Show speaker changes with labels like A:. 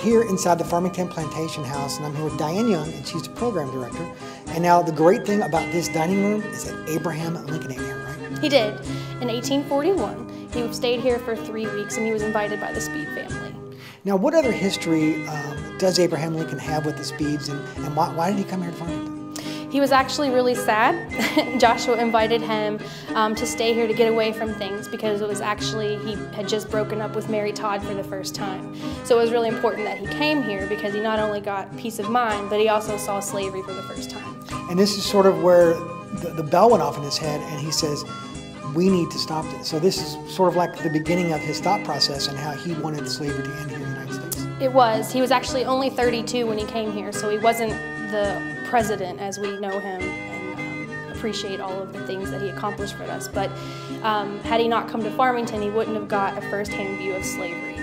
A: here inside the Farmington Plantation House, and I'm here with Diane Young, and she's the program director. And now the great thing about this dining room is that Abraham Lincoln ate here, right?
B: He did. In 1841, he stayed here for three weeks, and he was invited by the Speed family.
A: Now, what other history um, does Abraham Lincoln have with the Speeds, and, and why, why did he come here to Farmington?
B: He was actually really sad. Joshua invited him um, to stay here to get away from things because it was actually, he had just broken up with Mary Todd for the first time. So it was really important that he came here because he not only got peace of mind, but he also saw slavery for the first time.
A: And this is sort of where the, the bell went off in his head, and he says, we need to stop this. So this is sort of like the beginning of his thought process and how he wanted slavery to end here in the United States.
B: It was. He was actually only 32 when he came here, so he wasn't the president as we know him and um, appreciate all of the things that he accomplished for us. But um, had he not come to Farmington, he wouldn't have got a firsthand view of slavery.